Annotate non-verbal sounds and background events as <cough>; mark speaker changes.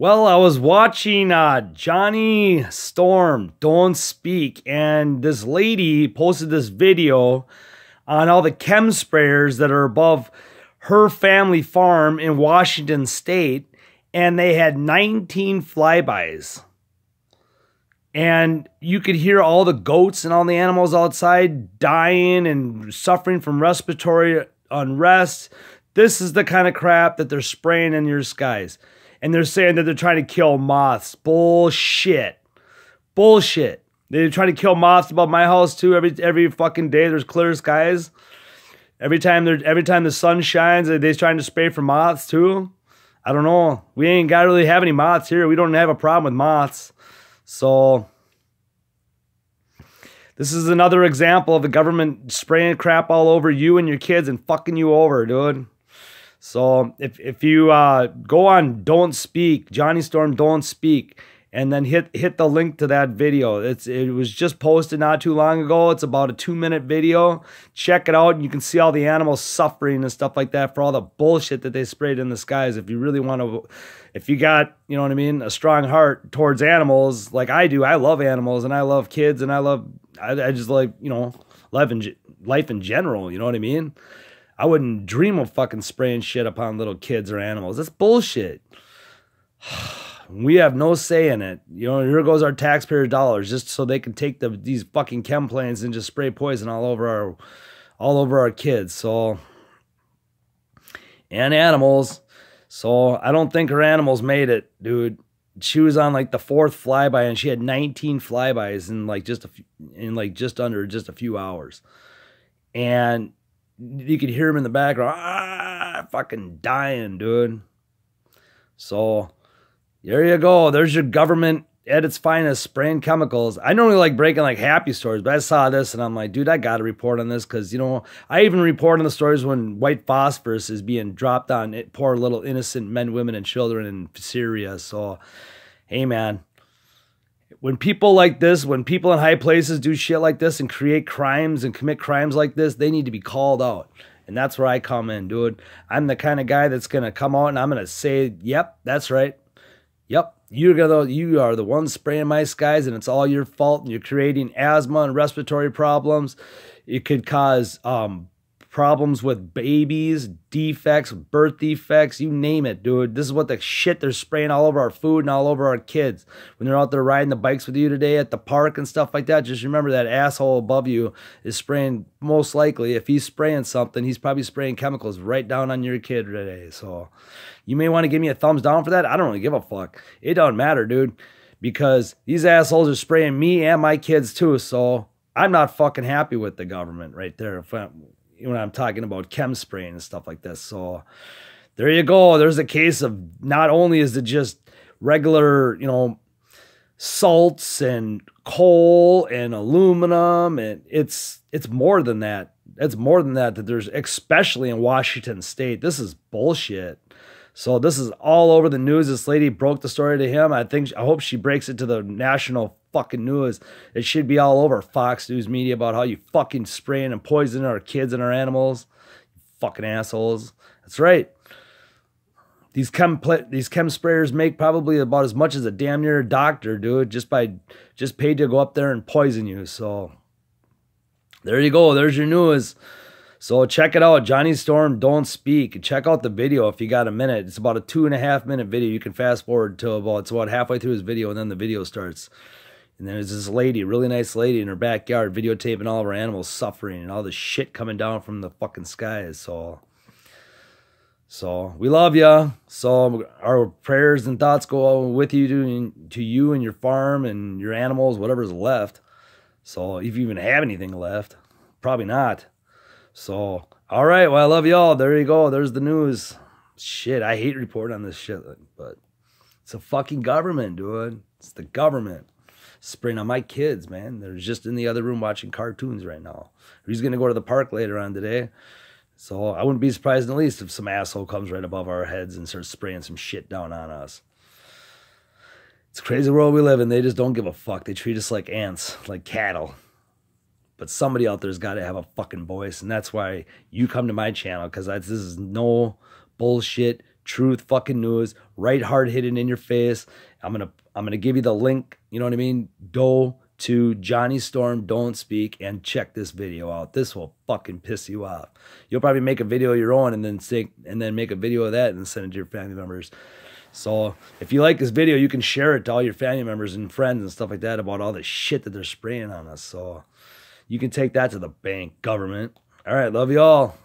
Speaker 1: Well, I was watching uh, Johnny Storm, Don't Speak, and this lady posted this video on all the chem sprayers that are above her family farm in Washington State, and they had 19 flybys. And you could hear all the goats and all the animals outside dying and suffering from respiratory unrest. This is the kind of crap that they're spraying in your skies. And they're saying that they're trying to kill moths. Bullshit. Bullshit. They're trying to kill moths above my house too. Every every fucking day there's clear skies. Every time they every time the sun shines, they're trying to spray for moths too. I don't know. We ain't got really have any moths here. We don't have a problem with moths. So this is another example of the government spraying crap all over you and your kids and fucking you over, dude. So if if you uh, go on Don't Speak, Johnny Storm Don't Speak, and then hit hit the link to that video. It's it was just posted not too long ago. It's about a two minute video. Check it out, and you can see all the animals suffering and stuff like that for all the bullshit that they sprayed in the skies. If you really want to, if you got you know what I mean, a strong heart towards animals like I do. I love animals and I love kids and I love I, I just like you know life in life in general. You know what I mean. I wouldn't dream of fucking spraying shit upon little kids or animals. That's bullshit. <sighs> we have no say in it. You know, here goes our taxpayer dollars just so they can take the these fucking chem planes and just spray poison all over our all over our kids. So and animals. So I don't think her animals made it, dude. She was on like the fourth flyby and she had 19 flybys in like just a few, in like just under just a few hours. And you could hear him in the background, ah, fucking dying, dude. So there you go. There's your government at its finest spraying chemicals. I normally like breaking like happy stories, but I saw this and I'm like, dude, I got to report on this because, you know, I even report on the stories when white phosphorus is being dropped on poor little innocent men, women, and children in Syria. So, hey, man, when people like this, when people in high places do shit like this and create crimes and commit crimes like this, they need to be called out. And that's where I come in, dude. I'm the kind of guy that's going to come out and I'm going to say, yep, that's right. Yep, you're gonna, you are the one spraying my skies and it's all your fault and you're creating asthma and respiratory problems. It could cause um, problems with babies, defects, birth defects, you name it, dude. This is what the shit they're spraying all over our food and all over our kids. When they're out there riding the bikes with you today at the park and stuff like that, just remember that asshole above you is spraying, most likely, if he's spraying something, he's probably spraying chemicals right down on your kid today. So you may want to give me a thumbs down for that. I don't really give a fuck. It don't matter, dude, because these assholes are spraying me and my kids too. So I'm not fucking happy with the government right there when I'm talking about chem spraying and stuff like this. So there you go. There's a case of not only is it just regular, you know, salts and coal and aluminum and it's it's more than that. It's more than that that there's especially in Washington state. This is bullshit. So this is all over the news. This lady broke the story to him. I think I hope she breaks it to the national fucking news. It should be all over Fox News Media about how you fucking spraying and poisoning our kids and our animals. You fucking assholes. That's right. These chem these chem sprayers make probably about as much as a damn near doctor, dude, just by just paid to go up there and poison you. So there you go. There's your news. So check it out. Johnny Storm, Don't Speak. Check out the video if you got a minute. It's about a two and a half minute video. You can fast forward to about, it's about halfway through his video and then the video starts. And there's this lady, really nice lady in her backyard videotaping all of her animals suffering and all the shit coming down from the fucking skies. So, so we love you. So our prayers and thoughts go with you to, to you and your farm and your animals, whatever's left. So if you even have anything left, probably not. So, all right. Well, I love y'all. There you go. There's the news. Shit, I hate reporting on this shit, but it's a fucking government, dude. It's the government spraying on my kids, man. They're just in the other room watching cartoons right now. He's gonna go to the park later on today. So I wouldn't be surprised in the least if some asshole comes right above our heads and starts spraying some shit down on us. It's a crazy world we live in. They just don't give a fuck. They treat us like ants, like cattle. But somebody out there's got to have a fucking voice, and that's why you come to my channel because this is no bullshit, truth fucking news, right hard hitting in your face. I'm gonna I'm gonna give you the link. You know what I mean? Go to Johnny Storm Don't Speak and check this video out. This will fucking piss you off. You'll probably make a video of your own and then say, and then make a video of that and send it to your family members. So if you like this video, you can share it to all your family members and friends and stuff like that about all the shit that they're spraying on us. So you can take that to the bank, government. All right, love you all.